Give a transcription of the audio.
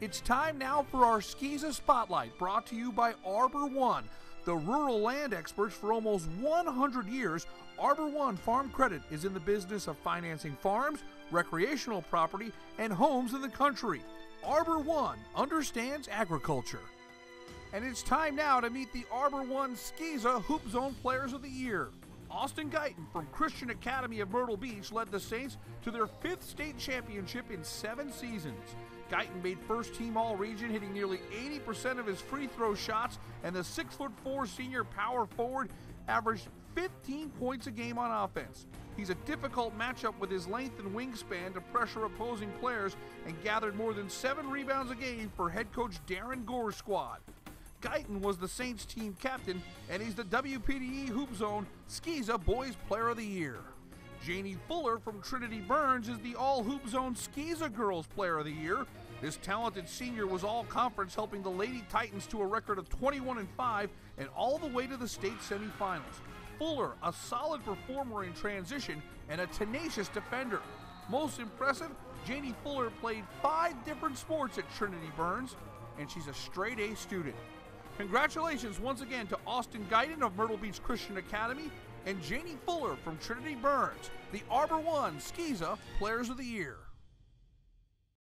It's time now for our SCISA Spotlight, brought to you by Arbor One, the rural land experts for almost 100 years. Arbor One Farm Credit is in the business of financing farms, recreational property, and homes in the country. Arbor One understands agriculture. And it's time now to meet the Arbor One SCISA Hoop Zone Players of the Year. Austin Guyton from Christian Academy of Myrtle Beach led the Saints to their fifth state championship in seven seasons. Guyton made first team all region, hitting nearly 80% of his free throw shots, and the 6'4 senior power forward averaged 15 points a game on offense. He's a difficult matchup with his length and wingspan to pressure opposing players and gathered more than seven rebounds a game for head coach Darren Gore's squad. Guyton was the Saints team captain, and he's the WPDE Hoop Zone SCISA Boys Player of the Year. Janie Fuller from Trinity Byrnes is the All Hoop Zone SCISA Girls Player of the Year. This talented senior was all conference, helping the Lady Titans to a record of 21 and 5 and all the way to the state semifinals. Fuller, a solid performer in transition and a tenacious defender. Most impressive, Janie Fuller played five different sports at Trinity Byrnes, and she's a straight A student. Congratulations once again to Austin Guyton of Myrtle Beach Christian Academy and Janie Fuller from Trinity Byrnes, the Arbor One SCISA Players of the Year.